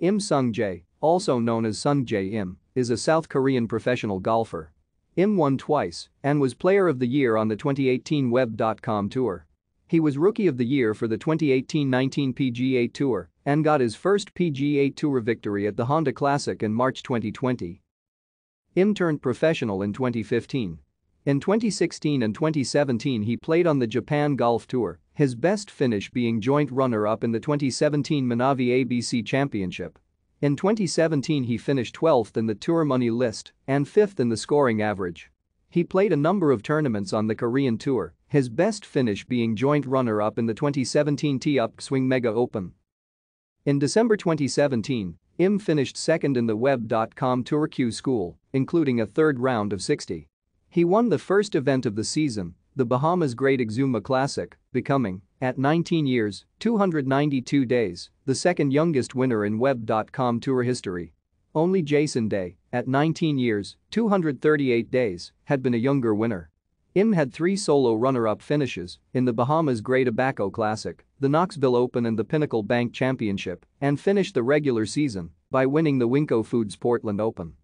Im Sung-jae, also known as Sung-jae Im, is a South Korean professional golfer. Im won twice and was Player of the Year on the 2018 Web.com Tour. He was Rookie of the Year for the 2018-19 PGA Tour and got his first PGA Tour victory at the Honda Classic in March 2020. Im turned professional in 2015. In 2016 and 2017 he played on the Japan Golf Tour, his best finish being joint runner-up in the 2017 Mynavi ABC Championship. In 2017 he finished 12th in the Tour Money list and 5th in the scoring average. He played a number of tournaments on the Korean Tour, his best finish being joint runner-up in the 2017 T-Up Swing Mega Open. In December 2017, Im finished second in the Web.com Tour Q School, including a third round of 60. He won the first event of the season, the Bahamas Great Exuma Classic, becoming, at 19 years, 292 days, the second youngest winner in Web.com Tour history. Only Jason Day, at 19 years, 238 days, had been a younger winner. Im had three solo runner-up finishes in the Bahamas Great Abaco Classic, the Knoxville Open and the Pinnacle Bank Championship and finished the regular season by winning the Winco Foods Portland Open.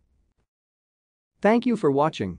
Thank you for watching.